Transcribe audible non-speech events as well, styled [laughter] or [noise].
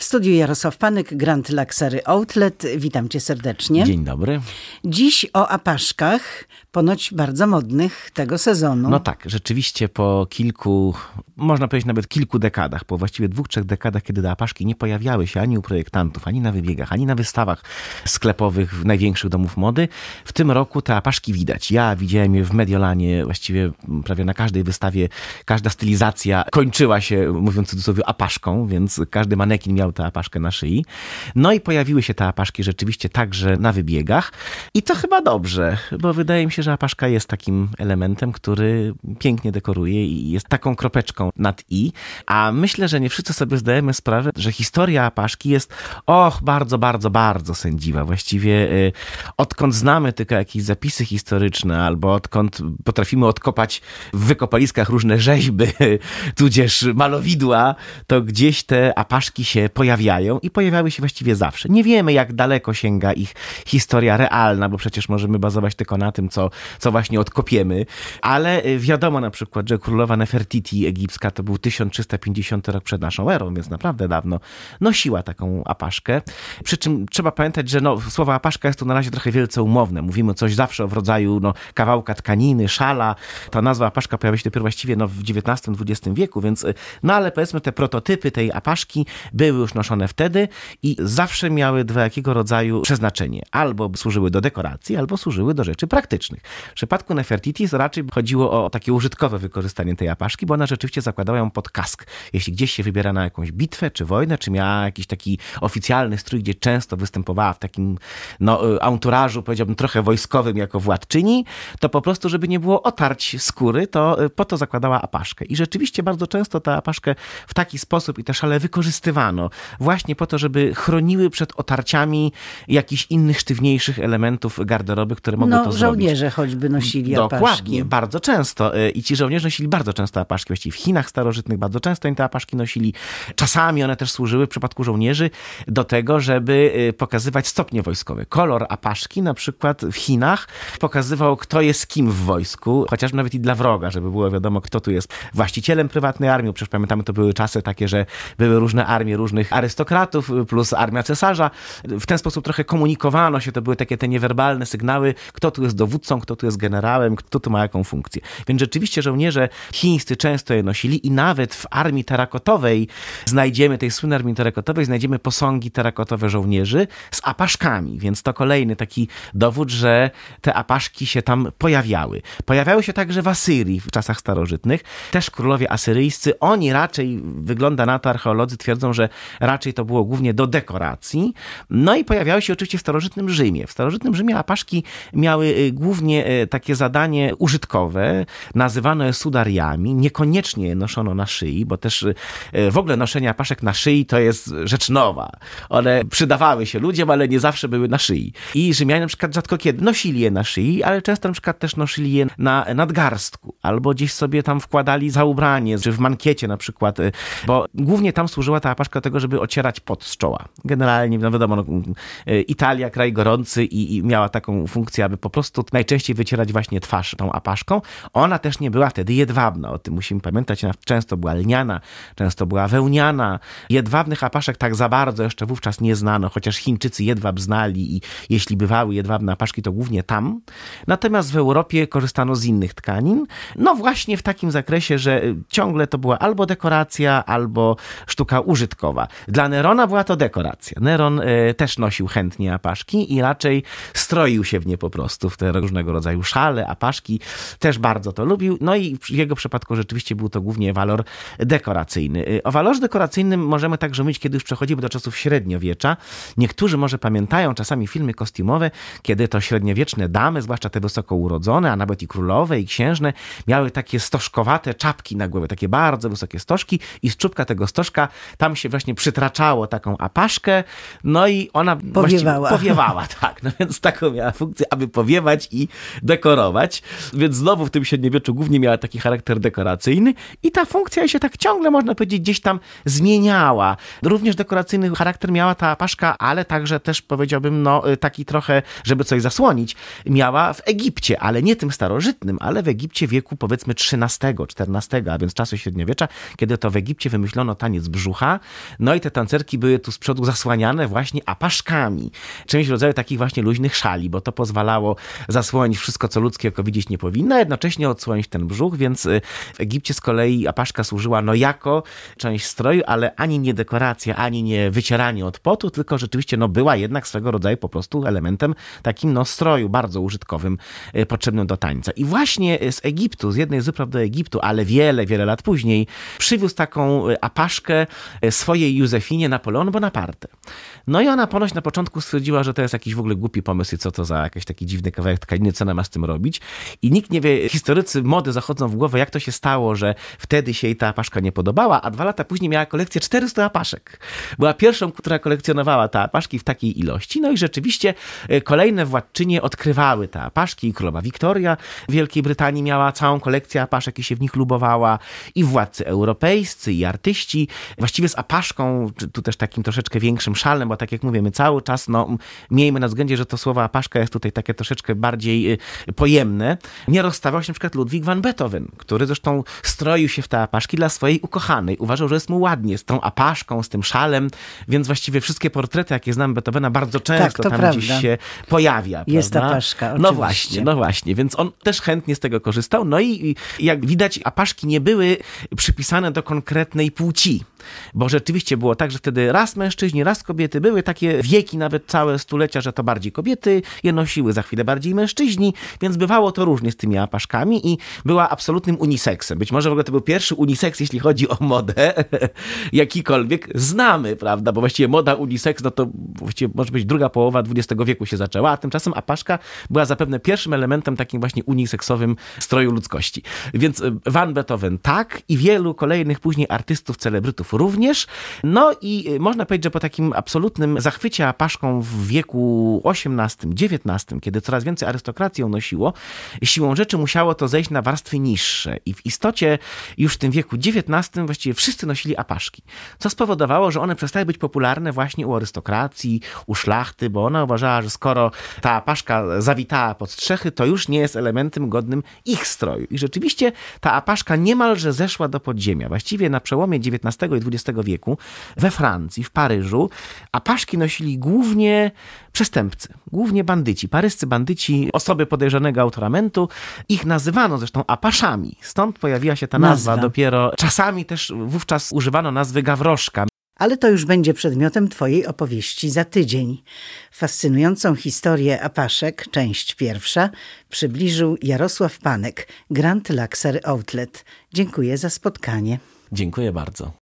W studiu Jarosław Panek, Grand Luxury Outlet. Witam cię serdecznie. Dzień dobry. Dziś o apaszkach, ponoć bardzo modnych tego sezonu. No tak, rzeczywiście po kilku, można powiedzieć nawet kilku dekadach, po właściwie dwóch, trzech dekadach, kiedy te apaszki nie pojawiały się ani u projektantów, ani na wybiegach, ani na wystawach sklepowych największych domów mody, w tym roku te apaszki widać. Ja widziałem je w Mediolanie, właściwie prawie na każdej wystawie, każda stylizacja kończyła się, mówiąc w cudzysłowie, apaszką, więc każdy manekin miał tę apaszkę na szyi. No i pojawiły się te apaszki rzeczywiście także na wybiegach i to chyba dobrze, bo wydaje mi się, że apaszka jest takim elementem, który pięknie dekoruje i jest taką kropeczką nad i, a myślę, że nie wszyscy sobie zdajemy sprawę, że historia apaszki jest och, bardzo, bardzo, bardzo sędziwa. Właściwie y, odkąd znamy tylko jakieś zapisy historyczne albo odkąd potrafimy odkopać w wykopaliskach różne rzeźby, [laughs] tudzież malowidła, to gdzieś te apaszki się pojawiają i pojawiały się właściwie zawsze. Nie wiemy, jak daleko sięga ich historia realna, bo przecież możemy bazować tylko na tym, co, co właśnie odkopiemy, ale y, wiadomo na przykład, że królowa Nefertiti egipska to był 1350 rok przed naszą erą, więc naprawdę dawno nosiła taką apaszkę. Przy czym trzeba pamiętać, że no, słowo apaszka jest tu na razie trochę wielce umowne. Mówimy coś zawsze w rodzaju no, kawałka tkaniny, szala. Ta nazwa apaszka pojawia się dopiero właściwie no, w XIX-XX wieku, więc y, no ale powiedzmy te prototypy tej apaszki były już noszone wtedy i zawsze miały dwojakiego rodzaju przeznaczenie. Albo służyły do dekoracji, albo służyły do rzeczy praktycznych. W przypadku Nefertiti raczej chodziło o takie użytkowe wykorzystanie tej apaszki, bo ona rzeczywiście zakładała ją pod kask. Jeśli gdzieś się wybiera na jakąś bitwę czy wojnę, czy miała jakiś taki oficjalny strój, gdzie często występowała w takim no, y, anturażu, powiedziałbym trochę wojskowym jako władczyni, to po prostu, żeby nie było otarć skóry, to y, po to zakładała apaszkę. I rzeczywiście bardzo często tę apaszkę w taki sposób i te szale wykorzystywano właśnie po to, żeby chroniły przed otarciami jakichś innych sztywniejszych elementów garderoby, które mogły no, to żołnierze zrobić. choćby nosili Dokładnie, apaszki. bardzo często. Y, I ci żołnierze nosili bardzo często apaszki. Właściwie w Chinach starożytnych bardzo często im te apaszki nosili. Czasami one też służyły w przypadku żołnierzy do tego, żeby y, pokazywać stopnie wojskowe. Kolor apaszki na przykład w Chinach pokazywał, kto jest kim w wojsku, chociaż nawet i dla wroga, żeby było wiadomo, kto tu jest właścicielem prywatnej armii. Przecież pamiętamy, to były czasy takie, że były różne armie różnych arystokratów plus armia cesarza. W ten sposób trochę komunikowano się, to były takie te niewerbalne sygnały, kto tu jest dowódcą, kto tu jest generałem, kto tu ma jaką funkcję. Więc rzeczywiście żołnierze chińscy często je nosili i nawet w armii terakotowej znajdziemy, tej słynnej armii terakotowej, znajdziemy posągi terakotowe żołnierzy z apaszkami, więc to kolejny taki dowód, że te apaszki się tam pojawiały. Pojawiały się także w Asyrii w czasach starożytnych. Też królowie asyryjscy, oni raczej, wygląda na to, archeolodzy twierdzą, że raczej to było głównie do dekoracji. No i pojawiały się oczywiście w starożytnym Rzymie. W starożytnym Rzymie apaszki miały y, głównie y, takie zadanie użytkowe, nazywane je sudariami. Niekoniecznie noszono na szyi, bo też y, w ogóle noszenie apaszek na szyi to jest rzecz nowa. One przydawały się ludziom, ale nie zawsze były na szyi. I Rzymianie na przykład rzadko kiedy nosili je na szyi, ale często na przykład też nosili je na nadgarstku, albo gdzieś sobie tam wkładali za ubranie, czy w mankiecie na przykład, bo głównie tam służyła ta apaszka do żeby ocierać pot z czoła. Generalnie, no wiadomo, no, Italia, kraj gorący i, i miała taką funkcję, aby po prostu najczęściej wycierać właśnie twarz tą apaszką. Ona też nie była wtedy jedwabna, o tym musimy pamiętać. Ona często była lniana, często była wełniana. Jedwabnych apaszek tak za bardzo jeszcze wówczas nie znano, chociaż Chińczycy jedwab znali i jeśli bywały jedwabne apaszki, to głównie tam. Natomiast w Europie korzystano z innych tkanin. No właśnie w takim zakresie, że ciągle to była albo dekoracja, albo sztuka użytkowa. Dla Nerona była to dekoracja. Neron y, też nosił chętnie apaszki i raczej stroił się w nie po prostu, w te różnego rodzaju szale, apaszki. Też bardzo to lubił. No i w jego przypadku rzeczywiście był to głównie walor dekoracyjny. Y, o walorze dekoracyjnym możemy także mówić, kiedy już przechodzimy do czasów średniowiecza. Niektórzy może pamiętają czasami filmy kostiumowe, kiedy to średniowieczne damy, zwłaszcza te wysoko urodzone, a nawet i królowe, i księżne, miały takie stożkowate czapki na głowie, takie bardzo wysokie stożki i z czubka tego stożka tam się właśnie przytraczało taką apaszkę, no i ona Powiewała. powiewała, [laughs] tak. No więc taką miała funkcję, aby powiewać i dekorować. Więc znowu w tym średniowieczu głównie miała taki charakter dekoracyjny i ta funkcja się tak ciągle, można powiedzieć, gdzieś tam zmieniała. Również dekoracyjny charakter miała ta apaszka, ale także też powiedziałbym, no taki trochę, żeby coś zasłonić, miała w Egipcie, ale nie tym starożytnym, ale w Egipcie wieku powiedzmy XIII, XIV, a więc czasu średniowiecza, kiedy to w Egipcie wymyślono taniec brzucha, no No i te tancerki były tu z przodu zasłaniane właśnie apaszkami, czymś w rodzaju takich właśnie luźnych szali, bo to pozwalało zasłonić wszystko, co ludzkie oko widzieć nie powinno, a jednocześnie odsłonić ten brzuch, więc y, w Egipcie z kolei apaszka służyła no jako część stroju, ale ani nie dekoracja, ani nie wycieranie od potu, tylko rzeczywiście no była jednak swego rodzaju po prostu elementem takim no stroju bardzo użytkowym, y, potrzebnym do tańca. I właśnie z Egiptu, z jednej z wypraw do Egiptu, ale wiele, wiele lat później, przywiózł taką y, apaszkę swojej Józefinie Napoleon Bonaparte. No i ona ponoć na początku stwierdziła, że to jest jakiś w ogóle głupi pomysł i co to za jakiś taki dziwny kawałek tkaniny, co ona ma z tym robić. I nikt nie wie, historycy mody zachodzą w głowę, jak to się stało, że wtedy się jej ta apaszka nie podobała, a dwa lata później miała kolekcję 400 apaszek. Była pierwszą, która kolekcjonowała te apaszki w takiej ilości. No i rzeczywiście e, kolejne władczynie odkrywały te apaszki. I królowa Wiktoria w Wielkiej Brytanii miała całą kolekcję apaszek i się w nich lubowała. I władcy europejscy, i artyści. Właściwie z apaszką, tu też takim troszeczkę większym szalem, bo tak jak mówię, my cały czas, no, miejmy na względzie, że to słowo apaszka jest tutaj takie troszeczkę bardziej y, pojemne. Nie rozstawiał się na przykład Ludwik van Beethoven, który zresztą stroił się w te apaszki dla swojej ukochanej. Uważał, że jest mu ładnie z tą apaszką, z tym szalem, więc właściwie wszystkie portrety, jakie znam Beethovena, bardzo często tak, tam prawda. gdzieś się pojawia. Jest prawda? apaszka, oczywiście. No właśnie, no właśnie, więc on też chętnie z tego korzystał. No i jak widać, apaszki nie były przypisane do konkretnej płci. Bo rzeczywiście było tak, że wtedy raz mężczyźni, raz kobiety, były takie wieki, nawet całe stulecia, że to bardziej kobiety je nosiły, za chwilę bardziej mężczyźni, więc bywało to różnie z tymi apaszkami i była absolutnym uniseksem. Być może w ogóle to był pierwszy uniseks, jeśli chodzi o modę, [laughs] jakikolwiek znamy, prawda, bo właściwie moda uniseks, no to właściwie może być druga połowa XX wieku się zaczęła, a tymczasem apaszka była zapewne pierwszym elementem takim właśnie uniseksowym stroju ludzkości. Więc e, Van Beethoven tak i wielu kolejnych później artystów, celebrytów również. No i y, można powiedzieć, że po takim absolutnym zachwycie apaszką w wieku XVIII, XIX, kiedy coraz więcej arystokracji nosiło, siłą rzeczy musiało to zejść na warstwy niższe. I w istocie już w tym wieku XIX właściwie wszyscy nosili apaszki, co spowodowało, że one przestały być popularne właśnie u arystokracji, u szlachty, bo ona uważała, że skoro ta apaszka zawitała pod strzechy, to już nie jest elementem godnym ich stroju. I rzeczywiście ta apaszka niemalże zeszła do podziemia. Właściwie na przełomie XIX i XX wieku we Francji, w Paryżu, a paszki nosili głównie przestępcy, głównie bandyci, paryscy bandyci, osoby podejrzanego autoramentu. Ich nazywano zresztą apaszami. Stąd pojawiła się ta nazwa, nazwa. dopiero. Czasami też wówczas używano nazwy gawroszka. Ale to już będzie przedmiotem Twojej opowieści za tydzień. Fascynującą historię Apaszek, część pierwsza, przybliżył Jarosław Panek, Grand Luxury Outlet. Dziękuję za spotkanie. Dziękuję bardzo.